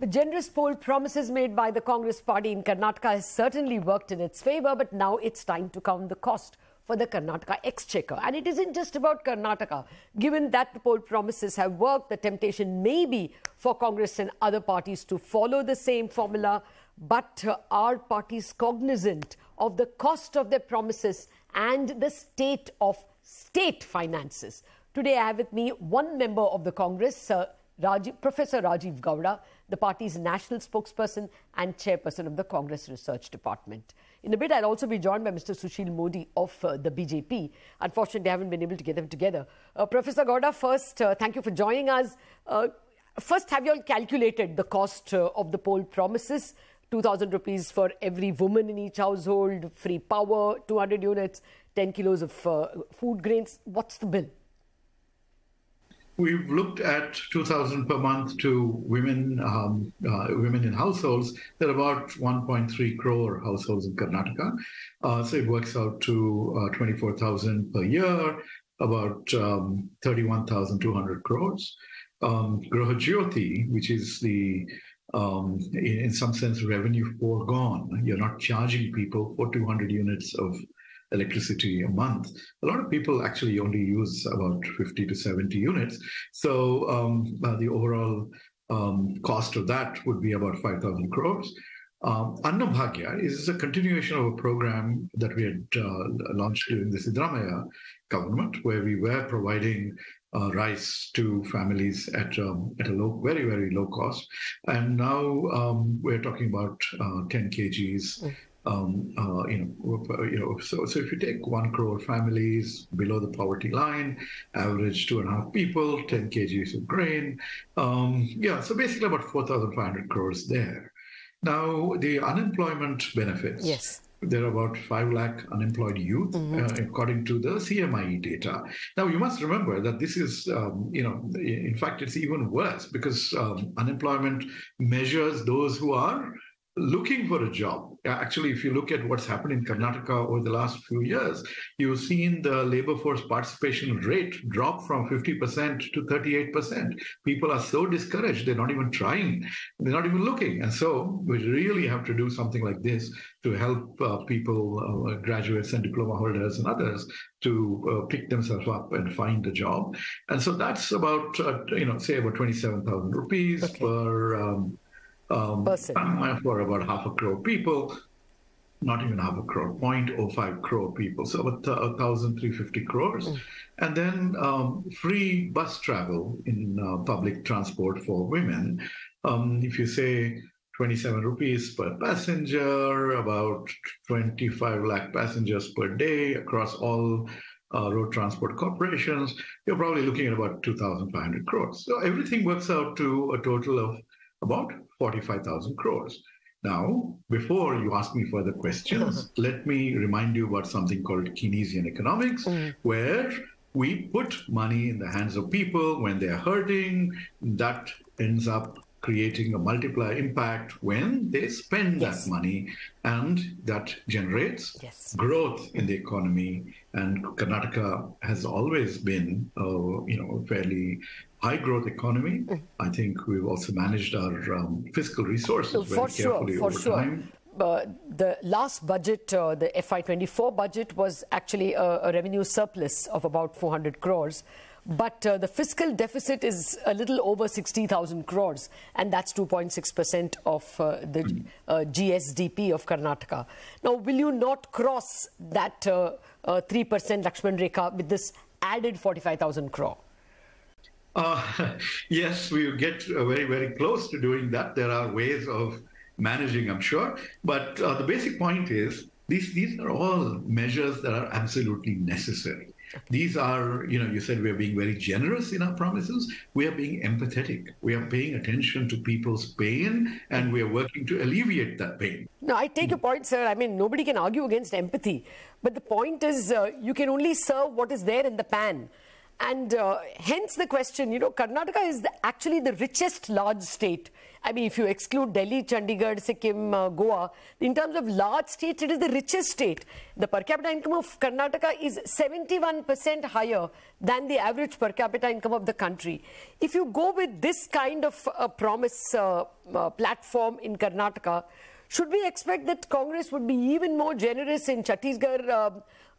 The generous poll promises made by the Congress party in Karnataka has certainly worked in its favour, but now it's time to count the cost for the Karnataka exchequer. And it isn't just about Karnataka. Given that the poll promises have worked, the temptation may be for Congress and other parties to follow the same formula. But uh, are parties cognizant of the cost of their promises and the state of state finances? Today, I have with me one member of the Congress, uh, Rajeev, Professor Rajeev Gowda, the party's national spokesperson and chairperson of the Congress Research Department. In a bit, I'll also be joined by Mr. Sushil Modi of uh, the BJP. Unfortunately, I haven't been able to get them together. Uh, Professor Gowda, first, uh, thank you for joining us. Uh, first, have you all calculated the cost uh, of the poll promises? 2,000 rupees for every woman in each household, free power, 200 units, 10 kilos of uh, food grains. What's the bill? We've looked at 2,000 per month to women, um, uh, women in households. There are about 1.3 crore households in Karnataka. Uh, so it works out to uh, 24,000 per year, about um, 31,200 crores. Um, Jyoti, which is the um, in, some sense revenue foregone. You're not charging people for 200 units of electricity a month. A lot of people actually only use about 50 to 70 units. So um, uh, the overall um, cost of that would be about 5,000 crores. Um, Annabhagya is a continuation of a program that we had uh, launched during the Siddaramaiah government, where we were providing uh, rice to families at um, at a low, very very low cost, and now um, we're talking about uh, 10 kgs mm. Um, uh, you know, you know, so so if you take one crore families below the poverty line, average two and a half people, 10 kgs of grain, um, yeah, so basically about 4,500 crores there. Now the unemployment benefits. Yes. There are about 5 lakh unemployed youth, mm-hmm. uh, according to the CMIE data. Now, you must remember that this is, um, you know, in fact, it's even worse because um, unemployment measures those who are looking for a job. Actually, if you look at what's happened in Karnataka over the last few years, you've seen the labor force participation rate drop from 50% to 38%. People are so discouraged, they're not even trying, they're not even looking. And so we really have to do something like this to help uh, people, uh, graduates and diploma holders and others, to uh, pick themselves up and find a job. And so that's about, uh, you know, say about 27,000 rupees okay. per. Um, um, for about half a crore people, not even half a crore, 0.05 crore people, so about 1,350 crores. Mm. And then um, free bus travel in uh, public transport for women. Um, if you say 27 rupees per passenger, about 25 lakh passengers per day across all uh, road transport corporations, you're probably looking at about 2,500 crores. So everything works out to a total of about 45,000 crores. Now, before you ask me further questions, let me remind you about something called Keynesian economics, mm. where we put money in the hands of people when they're hurting. That ends up creating a multiplier impact when they spend yes. that money, and that generates yes. growth in the economy. And Karnataka has always been, uh, you know, fairly high growth economy. Mm. I think we've also managed our um, fiscal resources very for carefully sure, for over sure. time. Uh, the last budget, uh, the FY24 budget, was actually a, a, revenue surplus of about 400 crores. But uh, the fiscal deficit is a little over 60,000 crores, and that's 2.6% of uh, the mm. GSDP of Karnataka. Now, will you not cross that 3% uh, Lakshman Rekha with this added 45,000 crore? Uh, yes, we get uh, very, very close to doing that. There are ways of managing, I'm sure. But uh, the basic point is these, these are all measures that are absolutely necessary. These are, you know, you said we are being very generous in our promises. We are being empathetic. We are paying attention to people's pain and we are working to alleviate that pain. No, I take your point, sir. I mean, nobody can argue against empathy. But the point is, uh, you can only serve what is there in the pan. And uh, hence the question, you know, Karnataka is the, actually the richest large state. I mean, if you exclude Delhi, Chandigarh, Sikkim, uh, Goa, in terms of large states, it is the richest state. The per capita income of Karnataka is 71% higher than the average per capita income of the country. If you go with this kind of uh, promise uh, uh, platform in Karnataka, should we expect that Congress would be even more generous in Chhattisgarh, uh,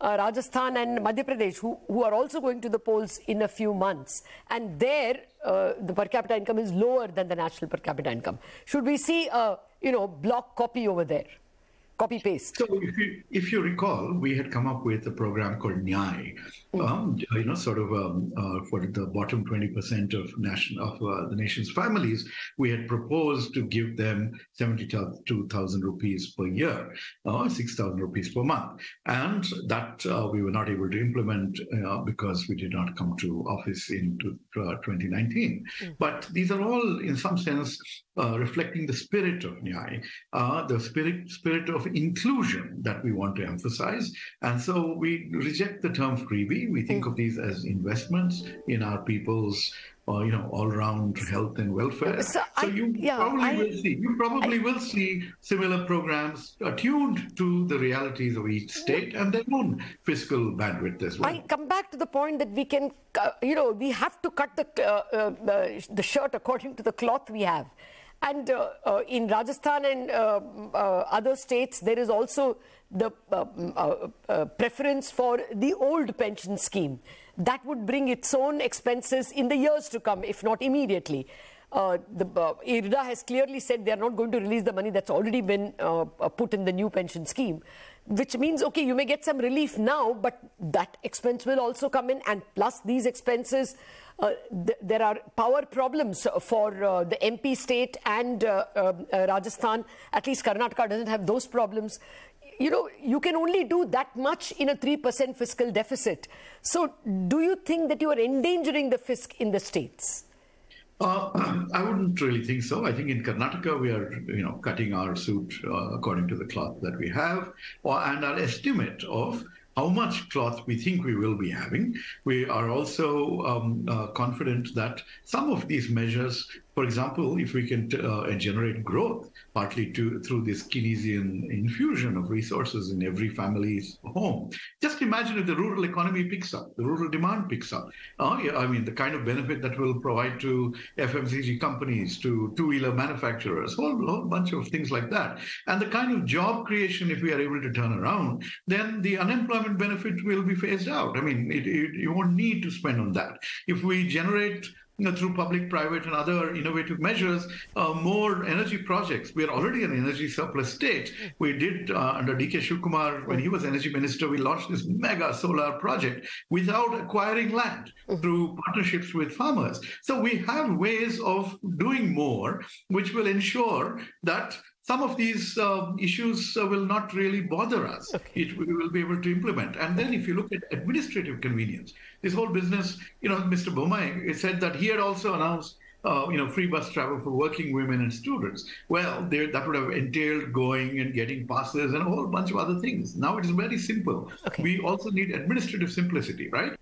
uh, Rajasthan and Madhya Pradesh, who, who are also going to the polls in a few months? And there, uh, the per capita income is lower than the national per capita income. Should we see a, you know, block copy over there? Copy paste. So if you, if you recall, we had come up with a program called NYAY, mm. um, you know, sort of um, uh, for the bottom 20% of nation of uh, the nation's families, we had proposed to give them 72,000 rupees per year, or 6,000 rupees per month. And that uh, we were not able to implement uh, because we did not come to office in 2019. Mm. But these are all, in some sense, uh, reflecting the spirit of NYAY, uh, the spirit spirit of inclusion that we want to emphasize. And so we reject the term freebie. We think of these as investments in our people's uh, you know, all-round health and welfare. So, so I, you yeah, probably I, will see. You probably I, will see similar programs attuned to the realities of each state and their own fiscal bandwidth as well. I come back to the point that we can, uh, you know, we have to cut the uh, uh the shirt according to the cloth we have. And uh, uh, in Rajasthan and uh, other states, there is also the preference for the old pension scheme. That would bring its own expenses in the years to come, if not immediately. Uh, the uh, IRDA has clearly said they are not going to release the money that's already been uh, put in the new pension scheme, which means, okay, you may get some relief now, but that expense will also come in. And plus these expenses uh, th there are power problems for uh, the MP state and uh, um, Rajasthan. At least Karnataka doesn't have those problems. You know, you can only do that much in a 3% fiscal deficit. So do you think that you are endangering the fisc in the states? Uh, I wouldn't really think so. I think in Karnataka we are, you know, cutting our suit uh, according to the cloth that we have, or, and our estimate of how much cloth we think we will be having. We are also um, uh, confident that some of these measures for example, if we can uh, generate growth partly to, through this Keynesian infusion of resources in every family's home, just imagine if the rural economy picks up, the rural demand picks up. Uh, yeah, I mean, the kind of benefit that will provide to FMCG companies, to two-wheeler manufacturers, a whole, whole bunch of things like that. And the kind of job creation, if we are able to turn around, then the unemployment benefit will be phased out. I mean, it, it, you won't need to spend on that. If we generate you know, through public, private, and other innovative measures, uh, more energy projects. We are already an energy surplus state. We did uh, under DK Shivakumar, when he was energy minister, we launched this mega solar project without acquiring land through partnerships with farmers. So we have ways of doing more, which will ensure that some of these uh, issues uh, will not really bother us. Okay. It, we will be able to implement. And then if you look at administrative convenience, this whole business, you know, Mr. Bommai said that he had also announced uh, you know, free bus travel for working women and students. Well, that would have entailed going and getting passes and a whole bunch of other things. Now it is very simple. Okay. We also need administrative simplicity, right?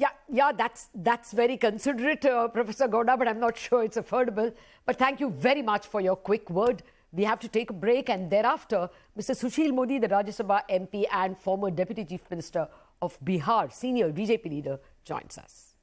Yeah, yeah, that's that's very considerate, uh, Professor Gowda, but I'm not sure it's affordable. But thank you very much for your quick word. We have to take a break, and thereafter, Mr. Sushil Modi, the Rajya Sabha MP and former Deputy Chief Minister of Bihar, senior BJP leader, joins us.